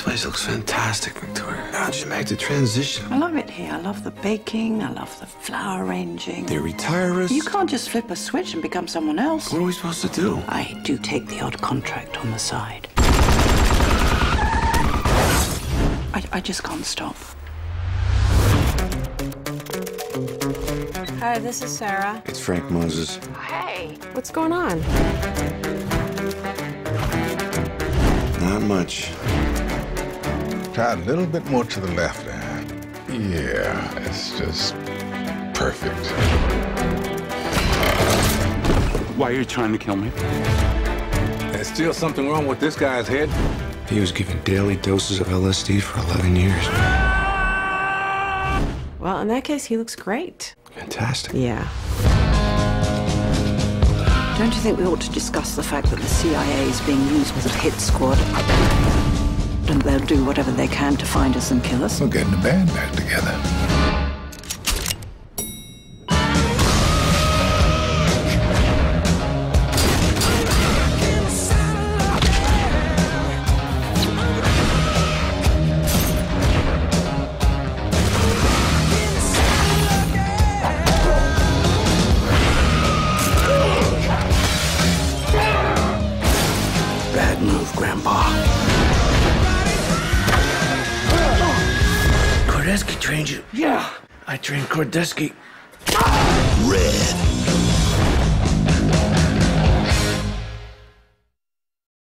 place looks fantastic, Victoria. How'd you make the transition? I love it here. I love the baking. I love the flower arranging. They retire us. You can't just flip a switch and become someone else. What are we supposed to do? I do take the odd contract on the side. I, I just can't stop. Hi, this is Sarah. It's Frank Moses. Hey. What's going on? Not much. Try a little bit more to the left there. Yeah, it's just perfect. Why are you trying to kill me? There's still something wrong with this guy's head. He was given daily doses of LSD for 11 years. Well, in that case, he looks great. Fantastic. Yeah. Don't you think we ought to discuss the fact that the CIA is being used as a hit squad? And they'll do whatever they can to find us and kill us? We're getting the band back together. Bad move, Grandpa. Kordeski trained you? Yeah. I trained Kordeski. Red